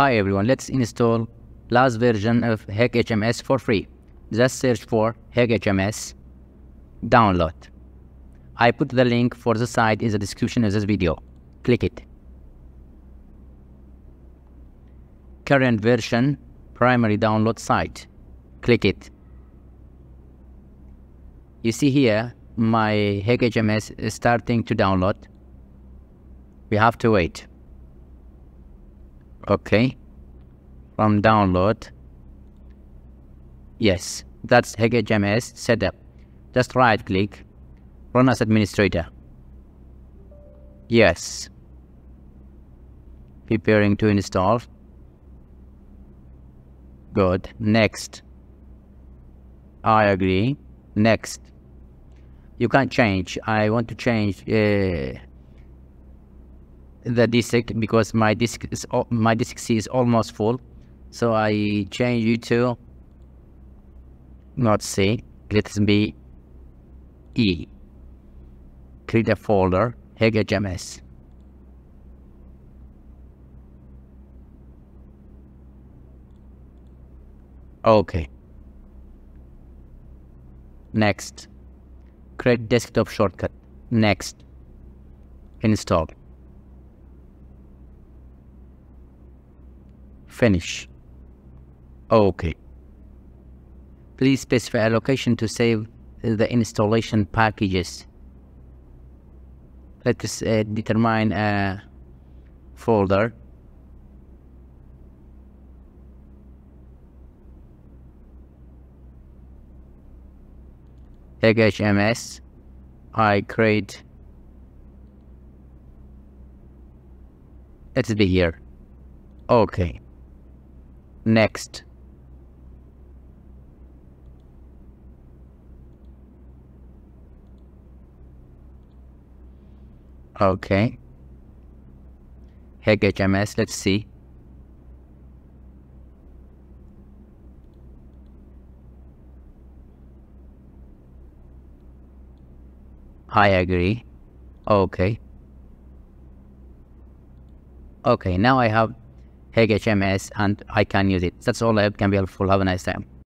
Hi everyone, let's install last version of HEC HMS for free. Just search for HEC HMS, download. I put the link for the site in the description of this video. Click it. Current version, primary download site. Click it. You see here, my HEC HMS is starting to download. We have to wait okay. From download. Yes that's HECHMS setup. Just right click run as administrator. Yes. Preparing to install. Good. Next. I agree. Next. You can't change. I want to change uh, the disk because my disk is my disk C is almost full. So I change it to not C let it be E. Create a folder HECHMS okay. Next. Create desktop shortcut. Next. Install Finish. Okay. Please specify a location to save the installation packages. Let us uh, determine a folder. HMS. I create. Let's be here. Okay next. Okay. HEC HMS let's see. I agree. Okay. Okay now I have HMS and I can use it. That's all I can be helpful. Have a nice time.